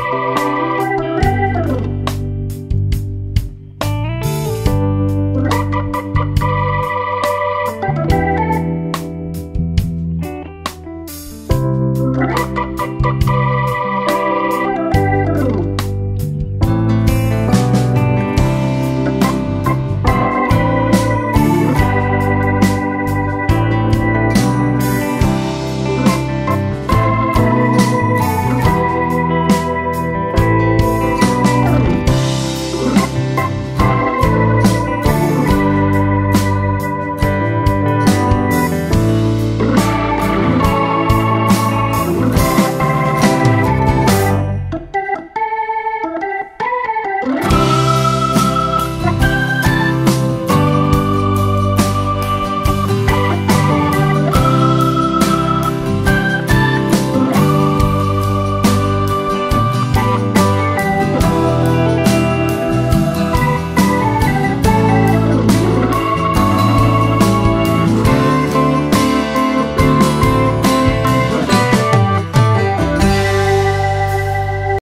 Bye.